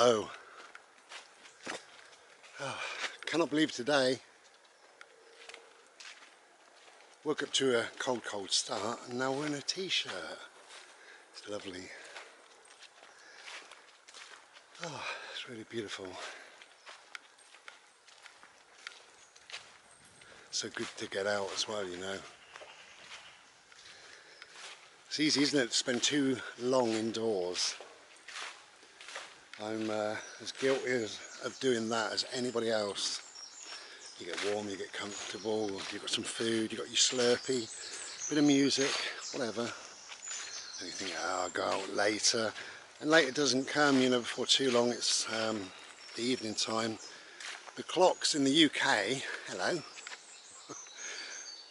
Hello. Oh, cannot believe today. Woke up to a cold, cold start and now we're in a t-shirt. It's lovely. Oh, it's really beautiful. So good to get out as well, you know. It's easy, isn't it, to spend too long indoors. I'm uh, as guilty as, of doing that as anybody else. You get warm, you get comfortable, you've got some food, you've got your Slurpee, bit of music, whatever. And you think, oh, I'll go out later. And later doesn't come, you know, before too long it's um, the evening time. The clocks in the UK, hello,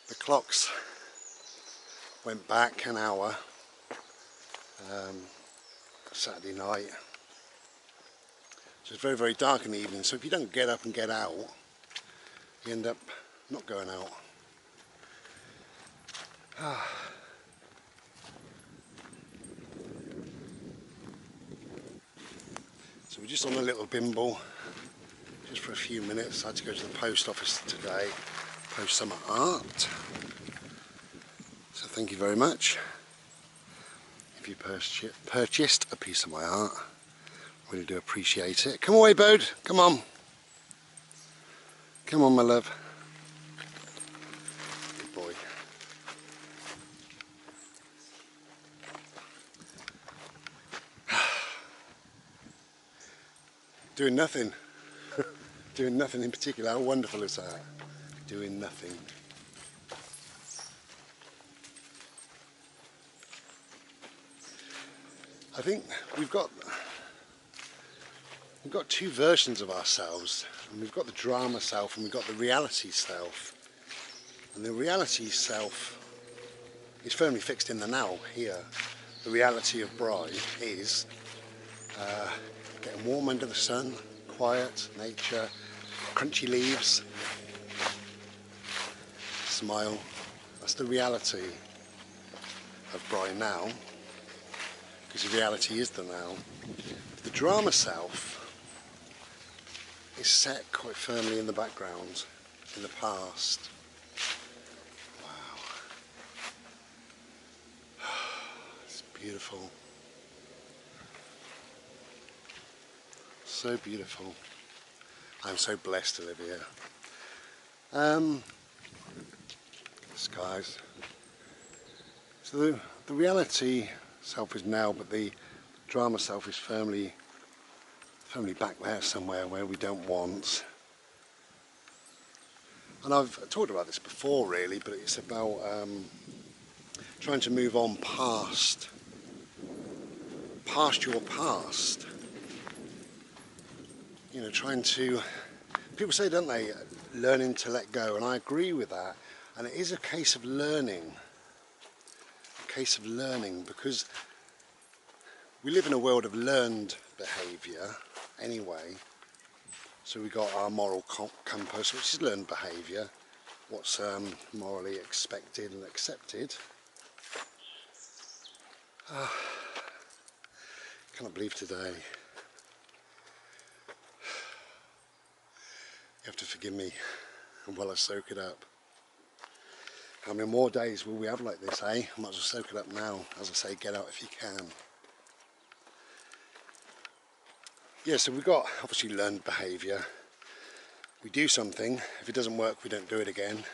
the clocks went back an hour um, Saturday night so it's very, very dark in the evening. So if you don't get up and get out, you end up not going out. so we're just on a little bimble, just for a few minutes. I had to go to the post office today, post some art. So thank you very much if you purchased a piece of my art. Really do appreciate it. Come away, Bode. Come on. Come on, my love. Good boy. Doing nothing. Doing nothing in particular. How wonderful is that? Doing nothing. I think we've got we've got two versions of ourselves. And we've got the drama self and we've got the reality self. And the reality self is firmly fixed in the now here. The reality of Bry is uh, getting warm under the sun quiet nature crunchy leaves smile. That's the reality of Bry now because the reality is the now. The drama self is set quite firmly in the background, in the past. Wow. It's beautiful. So beautiful. I'm so blessed to live here. Um, skies. So the, the reality self is now, but the drama self is firmly Only back there somewhere where we don't want. And I've talked about this before really, but it's about um, trying to move on past, past your past. You know, trying to, people say, don't they, learning to let go, and I agree with that. And it is a case of learning, a case of learning, because we live in a world of learned behaviour anyway. So we got our moral compass, which is learned behaviour, what's um, morally expected and accepted. Ah, cannot believe today. You have to forgive me while I soak it up. How many more days will we have like this, eh? I might as well soak it up now. As I say, get out if you can. Yeah, so we've got obviously learned behaviour. We do something, if it doesn't work we don't do it again.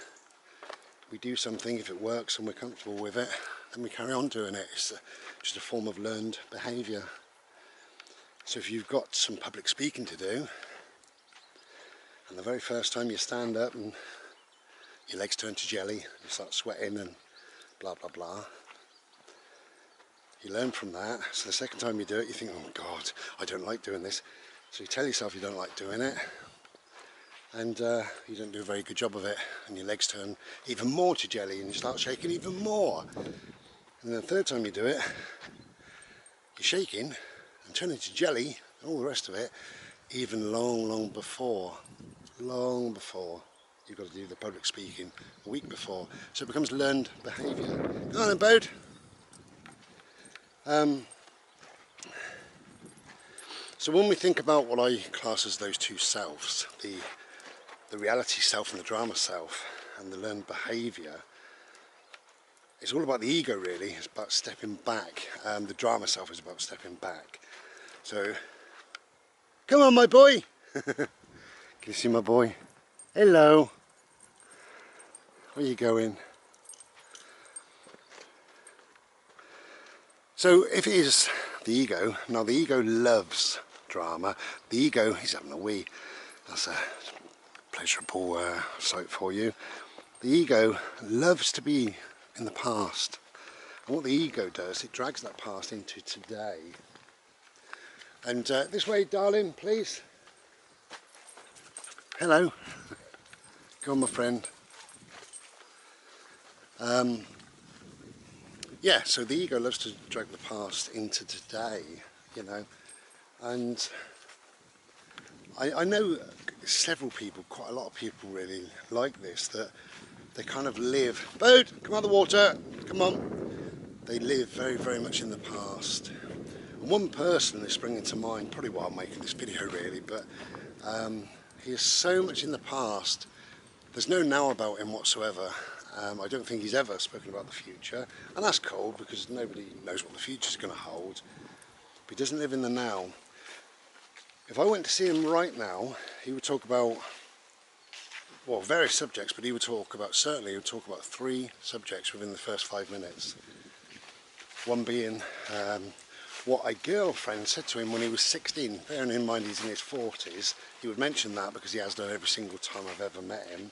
We do something, if it works and we're comfortable with it, then we carry on doing it. It's just a form of learned behaviour. So if you've got some public speaking to do, and the very first time you stand up and your legs turn to jelly, you start sweating and blah blah blah, you learn from that. So the second time you do it you think oh god I don't like doing this. So you tell yourself you don't like doing it and uh, you don't do a very good job of it and your legs turn even more to jelly and you start shaking even more. And then the third time you do it you're shaking and turning to jelly and all the rest of it even long long before long before you've got to do the public speaking a week before. So it becomes learned behaviour go on Bode So when we think about what I class as those two selves, the, the reality self and the drama self, and the learned behaviour, it's all about the ego really, it's about stepping back. Um, the drama self is about stepping back. So, come on my boy! Can you see my boy? Hello! Where you going? So if it is the ego, now the ego loves drama. The ego, he's having a wee. That's a pleasurable uh, sight for you. The ego loves to be in the past. And what the ego does, it drags that past into today. And uh, this way, darling, please. Hello. Go on, my friend. Um, yeah, so the ego loves to drag the past into today, you know, and I, I know several people, quite a lot of people really like this, that they kind of live, boat, come out of the water, come on. They live very, very much in the past. And one person is springing to mind, probably why I'm making this video really, but um, he is so much in the past. There's no now about him whatsoever. Um, I don't think he's ever spoken about the future, and that's cold because nobody knows what the future is going to hold. But he doesn't live in the now. If I went to see him right now, he would talk about, well, various subjects, but he would talk about, certainly he would talk about three subjects within the first five minutes. One being um, what a girlfriend said to him when he was 16. Bearing in mind he's in his 40s, he would mention that because he has done every single time I've ever met him.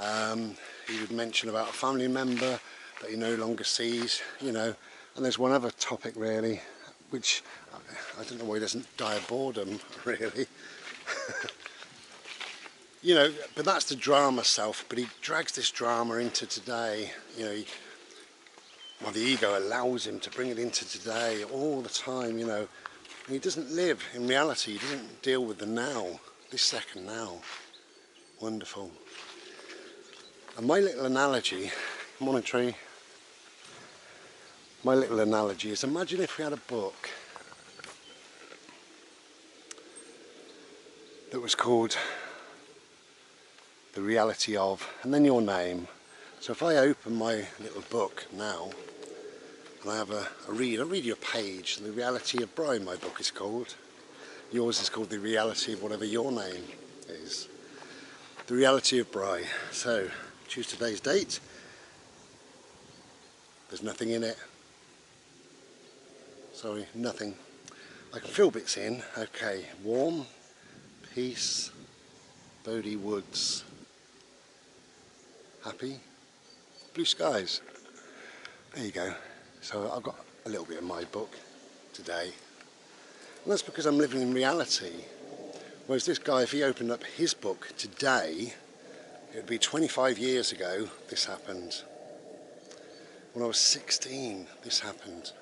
Um, he would mention about a family member that he no longer sees, you know, and there's one other topic really, which I don't know why he doesn't die of boredom, really. you know, but that's the drama self, but he drags this drama into today, you know, he, well, the ego allows him to bring it into today all the time, you know, and he doesn't live in reality, he doesn't deal with the now, this second now. Wonderful. And my little analogy, monetary, my little analogy is imagine if we had a book that was called The Reality of, and then your name. So if I open my little book now, and I have a, a read, I read your page, The Reality of Brian, my book is called. Yours is called The Reality of whatever your name is. The Reality of Bry. So, choose today's date. There's nothing in it. Sorry, nothing. I can fill bits in. Okay, warm, peace, Bodie Woods. Happy, blue skies. There you go. So I've got a little bit of my book today. And that's because I'm living in reality. Whereas this guy, if he opened up his book today, it would be 25 years ago this happened. When I was 16, this happened.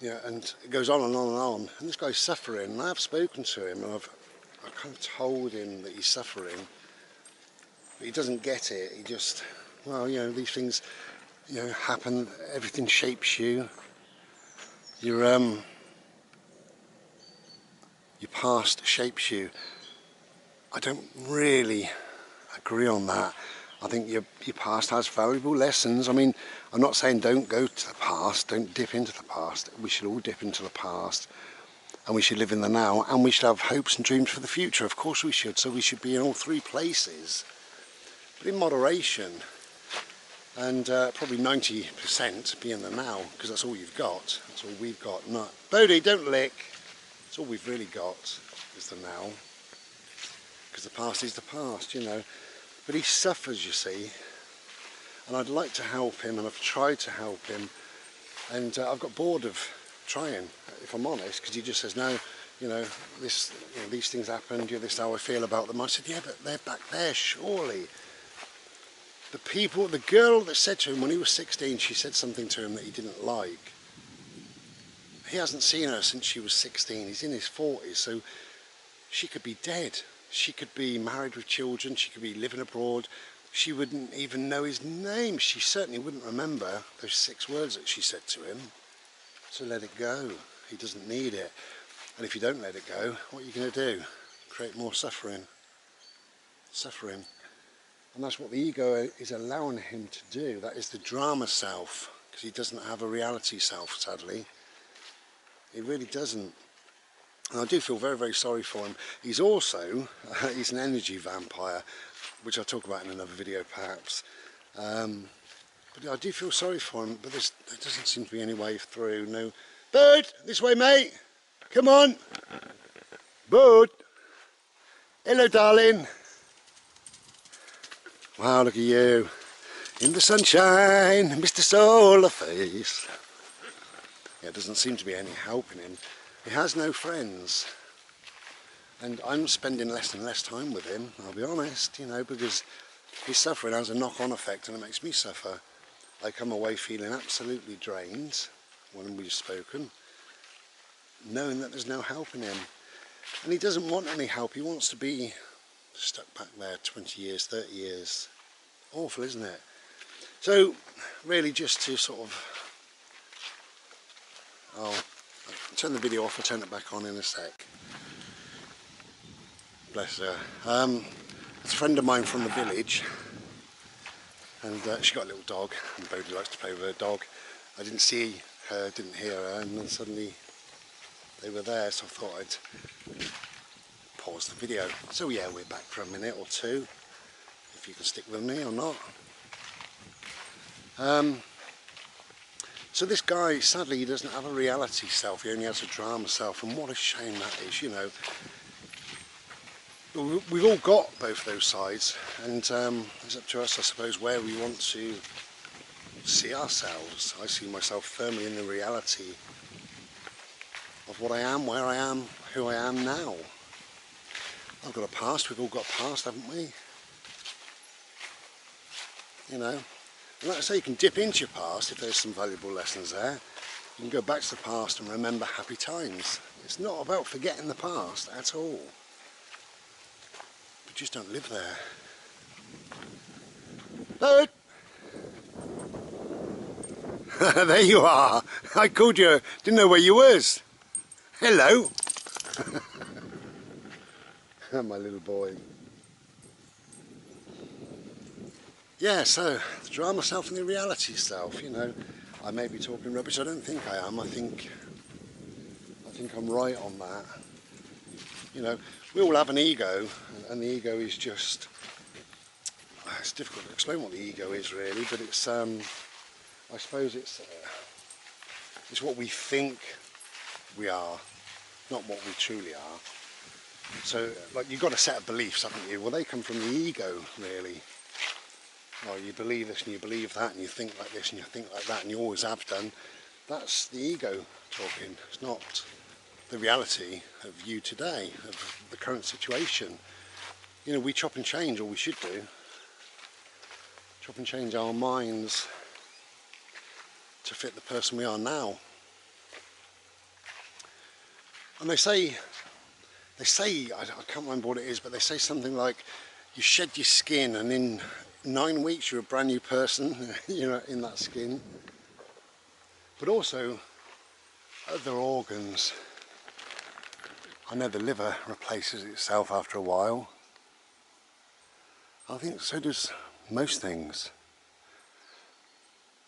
Yeah, and it goes on and on and on. And this guy's suffering, and I've spoken to him, and I've, I've kind of told him that he's suffering. But he doesn't get it. He just, well, you know, these things, you know, happen. Everything shapes you. Your um, your past shapes you. I don't really agree on that. I think your, your past has valuable lessons. I mean, I'm not saying don't go to the past, don't dip into the past. We should all dip into the past and we should live in the now and we should have hopes and dreams for the future. Of course we should. So we should be in all three places, but in moderation and uh, probably 90% be in the now because that's all you've got. That's all we've got. Not Bodie, don't lick. That's all we've really got is the now because the past is the past, you know. But he suffers, you see, and I'd like to help him, and I've tried to help him, and uh, I've got bored of trying, if I'm honest, because he just says, no, you know, this, you know, these things happened, you know, this is how I feel about them. I said, yeah, but they're back there, surely. The people, the girl that said to him when he was 16, she said something to him that he didn't like. He hasn't seen her since she was 16. He's in his 40s, so she could be dead. She could be married with children, she could be living abroad, she wouldn't even know his name. She certainly wouldn't remember those six words that she said to him. So let it go. He doesn't need it. And if you don't let it go, what are you going to do? Create more suffering. Suffering. And that's what the ego is allowing him to do. That is the drama self. Because he doesn't have a reality self, sadly. He really doesn't. And I do feel very, very sorry for him. He's also, he's an energy vampire, which I'll talk about in another video perhaps. Um, but I do feel sorry for him, but there doesn't seem to be any way through. No, Bird, this way mate. Come on. Bird. Hello darling. Wow, look at you. In the sunshine, Mr. Solar Face. Yeah, doesn't seem to be any help in him. He has no friends. And I'm spending less and less time with him, I'll be honest, you know, because his suffering has a knock-on effect and it makes me suffer. I come away feeling absolutely drained when we've spoken, knowing that there's no help in him. And he doesn't want any help, he wants to be stuck back there 20 years, 30 years. Awful, isn't it? So, really just to sort of... Oh, Turn the video off, I'll turn it back on in a sec. Bless her. Um, it's a friend of mine from the village and uh, she got a little dog and Bodie likes to play with her dog. I didn't see her, didn't hear her and then suddenly they were there so I thought I'd pause the video. So yeah, we're back for a minute or two, if you can stick with me or not. Um, so this guy, sadly, he doesn't have a reality self, he only has a drama self, and what a shame that is, you know. We've all got both those sides, and um, it's up to us, I suppose, where we want to see ourselves. I see myself firmly in the reality of what I am, where I am, who I am now. I've got a past, we've all got a past, haven't we? You know, and like I say, you can dip into your past if there's some valuable lessons there. You can go back to the past and remember happy times. It's not about forgetting the past at all. But just don't live there. Hello! there you are. I called you, didn't know where you was. Hello. My little boy. Yeah, so the drama self and the reality self, you know. I may be talking rubbish, I don't think I am. I think I think I'm right on that. You know, we all have an ego and the ego is just it's difficult to explain what the ego is really, but it's um I suppose it's uh, it's what we think we are, not what we truly are. So, like, you've got a set of beliefs, haven't you? Well, they come from the ego, really. Oh, you believe this and you believe that and you think like this and you think like that and you always have done. That's the ego talking. It's not the reality of you today, of the current situation. You know, we chop and change, or we should do. Chop and change our minds to fit the person we are now. And they say, they say, I, I can't remember what it is, but they say something like, you shed your skin and in nine weeks you're a brand new person, you know, in that skin. But also, other organs. I know the liver replaces itself after a while. I think so does most things.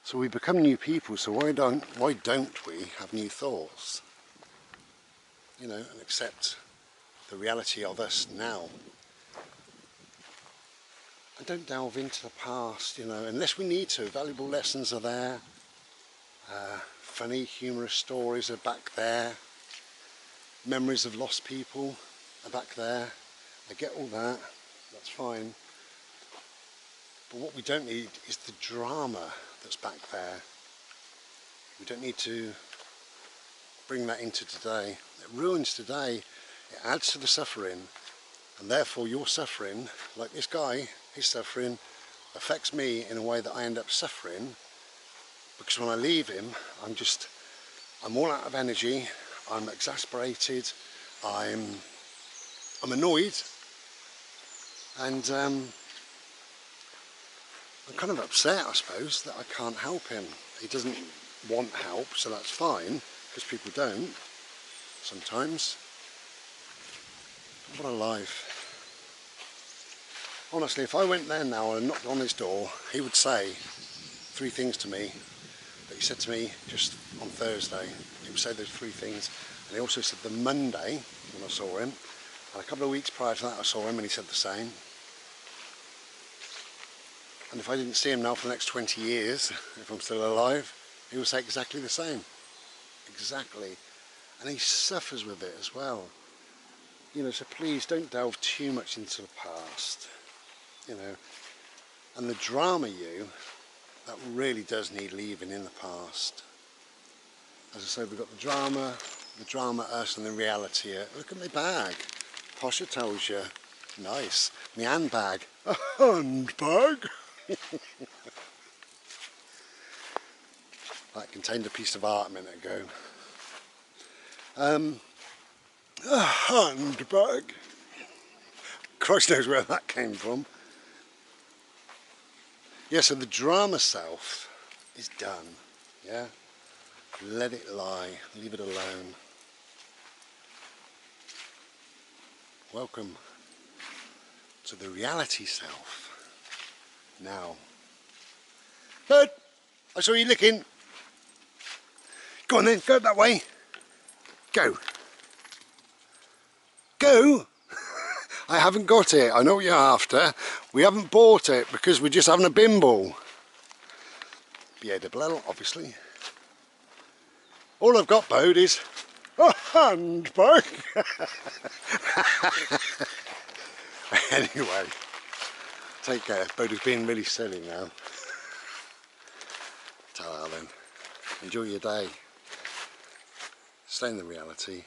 So we become new people, so why don't, why don't we have new thoughts? You know, and accept the reality of us now. And don't delve into the past, you know, unless we need to. Valuable lessons are there. Uh, funny, humorous stories are back there. Memories of lost people are back there. I get all that, that's fine. But what we don't need is the drama that's back there. We don't need to bring that into today. It ruins today, it adds to the suffering, and therefore your suffering, like this guy, his suffering, affects me in a way that I end up suffering because when I leave him, I'm just, I'm all out of energy, I'm exasperated, I'm, I'm annoyed, and um, I'm kind of upset, I suppose, that I can't help him. He doesn't want help, so that's fine. because people don't sometimes. What a life. Honestly, if I went there now and knocked on his door, he would say three things to me that he said to me just on Thursday. He would say those three things. And he also said the Monday when I saw him, and a couple of weeks prior to that I saw him and he said the same. And if I didn't see him now for the next 20 years, if I'm still alive, he would say exactly the same. Exactly. And he suffers with it as well. You know, so please don't delve too much into the past. You know, and the drama you, that really does need leaving in the past. As I said, we've got the drama, the drama us and the reality. Look at my bag. Posha tells you. Nice. My handbag. A handbag? that contained a piece of art a minute ago. Um, a handbag. Christ knows where that came from. Yeah, so the drama self is done. Yeah? Let it lie. Leave it alone. Welcome to the reality self. Now. Bird! I saw you licking. Go on then, go that way. Go. Go? I haven't got it. I know what you're after. We haven't bought it because we're just having a bimble. B-A-double-L, obviously. All I've got, Bode, is a handbag. anyway, take care. Bode is being really silly now. Ta then. Enjoy your day. Stay in the reality.